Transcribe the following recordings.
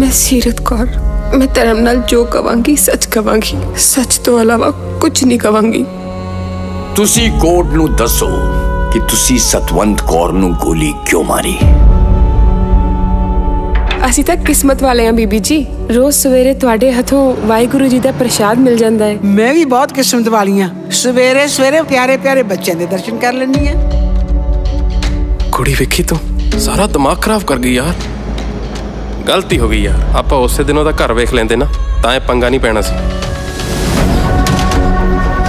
ਮੈਂ ਸੀਰਤ ਕੌਰ। ਮੈਂ ਧਰਮ ਨਾਲ ਜੋ ਕਵਾਂਗੀ ਸੱਚ ਕਵਾਂਗੀ। ਸੱਚ ਤੋਂ ਇਲਾਵਾ ਕੁਝ ਨਹੀਂ ਕਵਾਂਗੀ। ਤੁਸੀਂ ਕੋਰਟ ਨੂੰ ਦੱਸੋ ਕਿ ਤੁਸੀਂ ਸਤਵੰਤ ਕੌਰ ਨੂੰ ਗੋਲੀ ਕਿਉਂ ਮਾਰੀ? ਅਸੀਂ ਤਾਂ ਕਿਸਮਤ ਵਾਲੇ ਹਾਂ ਬੀਬੀ ਜੀ। ਰੋਜ਼ ਸਵੇਰੇ ਤੁਹਾਡੇ ਹੱਥੋਂ ਵਾਹਿਗੁਰੂ ਜੀ ਦਾ ਪ੍ਰਸ਼ਾਦ ਮਿਲ ਜਾਂਦਾ ਹੈ। ਮੈਂ ਵੀ ਬਹੁਤ ਕਿਸਮਤ ਵਾਲੀ ਆ ਸਵੇਰੇ ਸਵੇਰੇ ਪਿਆਰੇ ਪਿਆਰੇ ਬੱਚਿਆਂ ਦੇ ਦਰਸ਼ਨ ਕਰ ਲੈਂਦੀ ਆ ਕੁੜੀ ਵੇਖੀ ਤੂੰ? ਸਾਰਾ ਦਿਮਾਗ ਖਰਾਬ ਕਰ ਗਈ ਯਾਰ। ਗਲਤੀ ਹੋ ਗਈ ਯਾਰ ਆਪਾਂ ਉਸੇ ਦਿਨ ਉਹਦਾ ਘਰ ਵੇਖ ਲੈਂਦੇ ਨਾ ਤਾਂ ਇਹ ਪੰਗਾ ਨਹੀਂ ਪੈਣਾ ਸੀ।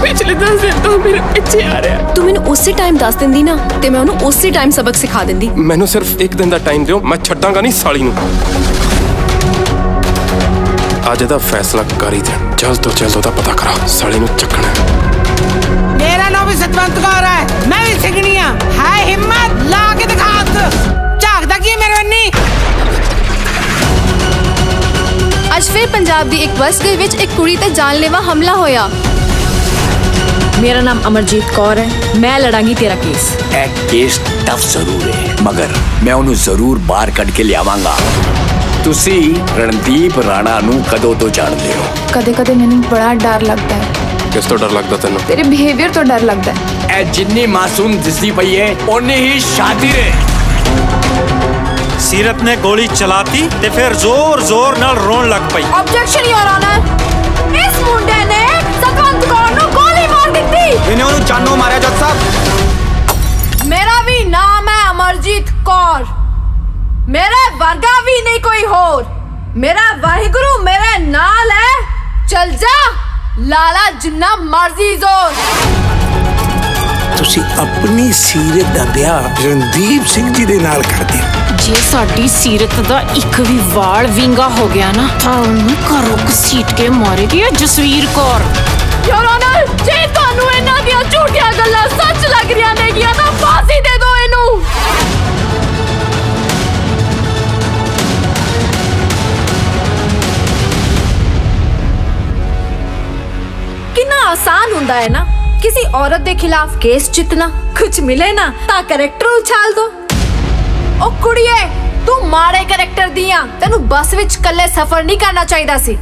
ਪਿਛਲੇ 10 ਦਿਨ ਤੋਂ ਮੇਰੇ ਪਿੱਛੇ ਆ ਰਿਹਾ। ਤੂੰ ਮੈਨੂੰ ਉਸੇ ਟਾਈਮ ਦੱਸ ਦਿੰਦੀ ਨਾ ਤੇ ਮੈਂ ਉਹਨੂੰ ਉਸੇ ਟਾਈਮ ਸਬਕ ਸਿਖਾ ਦਿੰਦੀ। ਮੈਨੂੰ ਸਿਰਫ ਇੱਕ ਦਿਨ ਦਾ ਟਾਈਮ ਦਿਓ ਮੈਂ ਛੱਡਾਂਗਾ ਨਹੀਂ ਸਾਲੀ ਨੂੰ। ਅੱਜ ਦਾ ਫੈਸਲਾ ਕਰ ਹੀ ਦੇ। ਜਲਦ ਤੋਂ ਜਲਦ ਉਹਦਾ ਪਤਾ ਕਰਾ ਸਾਲੀ ਨੂੰ ਚੱਕਣਾ। ਮੇਰਾ ਨਾਮ ਵੀ ਸਤਵੰਤ ਕੌਰ ਹੈ ਮੈਂ ਵੀ ਸਿੱਖਣੀ ਆ ਫਿਰ ਪੰਜਾਬ ਦੀ ਇੱਕ ਬੱਸ ਦੇ ਵਿੱਚ ਇੱਕ ਕੁੜੀ ਤੇ ਜਾਨਲੇਵਾ ਹਮਲਾ ਹੋਇਆ। ਮੇਰਾ ਨਾਮ ਅਮਰਜੀਤ ਕੌਰ ਹੈ। ਮੈਂ ਲੜਾਂਗੀ ਤੇਰਾ ਕੇਸ। ਇਹ ਕੇਸ ਟਫ ਜ਼ਰੂਰ ਹੈ ਮਗਰ ਮੈਂ ਉਹਨੂੰ ਜ਼ਰੂਰ ਬਾਹਰ ਕੱਢ ਕੇ ਲਿਆਵਾਂਗਾ। ਤੁਸੀਂ ਰਣਦੀਪ ਰਾਣਾ ਨੂੰ ਕਦੋਂ ਤੋਂ ਜਾਣਦੇ ਹੋ? ਕਦੇ ਕਦੇ ਮੈਨੂੰ ਬੜਾ ਡਰ ਲੱਗਦਾ ਹੈ। ਕਿਸ ਤੋਂ ਡਰ ਲੱਗਦਾ ਤੈਨੂੰ? ਤੇਰੇ ਬਿਹੇਵੀਅਰ ਤੋਂ ਡਰ ਲੱਗਦਾ ਹੈ। ਇਹ ਜਿੰਨੀ ਮਾਸੂਮ ਦਿਸਦੀ ਪਈ ਹੈ ਓਨੀ ਹੀ ਸ਼ਾਤਿਰ ਹੈ। ਸੀਰਤ ਨੇ ਗੋਲੀ ਚਲਾਤੀ ਤੇ ਫਿਰ ਜ਼ੋਰ-ਜ਼ੋਰ ਨਾਲ ਰੋਣ ਲੱਗ ਪਈ। ਆਬਜੈਕਸ਼ਨ ਯੋਰ ਆਨਰ ਇਸ ਮੁੰਡੇ ਨੇ ਸਤਵੰਤ ਕੌਰ ਨੂੰ ਗੋਲੀ ਮਾਰ ਦਿੱਤੀ। ਇਹਨੇ ਉਹਨੂੰ ਜਾਨੋਂ ਮਾਰਿਆ ਜੱਜ ਸਾਹਿਬ। ਮੇਰਾ ਵੀ ਨਾਮ ਹੈ ਅਮਰਜੀਤ ਕੌਰ। ਮੇਰੇ ਵਰਗਾ ਵੀ ਨਹੀਂ ਕੋਈ ਹੋਰ। ਮੇਰਾ ਵਾਹਿਗੁਰੂ ਮੇਰੇ ਨਾਲ ਹੈ। ਚਲ ਜਾ ਲਾਲਾ ਜਿੰਨਾ ਮਰਜ਼ੀ ਜ਼ੋਰ। ਤੁਸੀਂ ਆਪਣੀ ਸੀਰਤ ਦਾ ਵਿਆਹ ਰਣਦੀਪ ਸਿੰਘ ਜੀ ਦੇ ਨਾਲ ਕਰਦੇ ਹੋ। ਜੇ ਸਾਡੀ ਸੀਰਤ ਦਾ ਇੱਕ ਵੀ ਵਾਲ ਵਿੰਗਾ ਹੋ ਗਿਆ ਨਾ ਤਾਂ ਉਹਨੂੰ ਘਰੋਂ ਘਸੀਟ ਕੇ ਮਾਰੇਗੀ ਇਹ ਜਸਵੀਰ ਕੌਰ ਯੋਰ ਆਨਰ ਜੇ ਤੁਹਾਨੂੰ ਇਹਨਾਂ ਦੀਆਂ ਝੂਠੀਆਂ ਗੱਲਾਂ ਸੱਚ ਲੱਗ ਰਹੀਆਂ ਨੇਗੀਆਂ ਤਾਂ ਫਾਂਸੀ ਦੇ ਦਿਓ ਇਹਨੂੰ ਕਿੰਨਾ ਆਸਾਨ ਹੁੰਦਾ ਹੈ ਨਾ ਕਿਸੇ ਔਰਤ ਦੇ ਖਿਲਾਫ ਕੇਸ ਜਿੱਤਣਾ ਕੁਝ ਮਿਲੇ ਨਾ ਤਾਂ ਕਰੈਕਟਰ ਉਛਾਲ ਦੋ ਉਹ ਕੁੜੀਏ, ਤੂੰ ਮਾੜੇ ਕਰੈਕਟਰ ਦੀਆਂ ਤੈਨੂੰ ਬੱਸ ਵਿੱਚ ਇਕੱਲੇ ਸਫ਼ਰ ਨਹੀਂ ਕਰਨਾ ਚਾਹੀਦਾ ਸੀ।